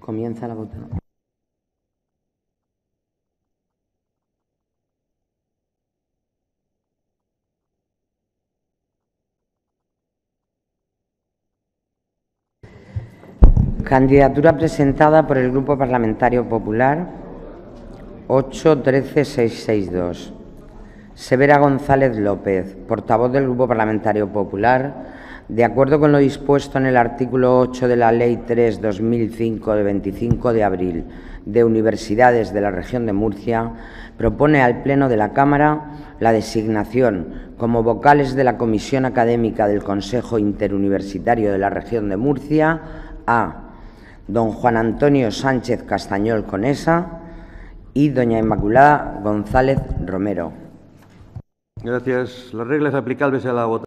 Comienza la votación. Candidatura presentada por el Grupo Parlamentario Popular 813662. Severa González López, portavoz del Grupo Parlamentario Popular, de acuerdo con lo dispuesto en el artículo 8 de la Ley 3-2005 de 25 de abril de Universidades de la Región de Murcia, propone al Pleno de la Cámara la designación como vocales de la Comisión Académica del Consejo Interuniversitario de la Región de Murcia a don Juan Antonio Sánchez Castañol Conesa y doña Inmaculada González Romero. Gracias. Las reglas aplicables a la votación.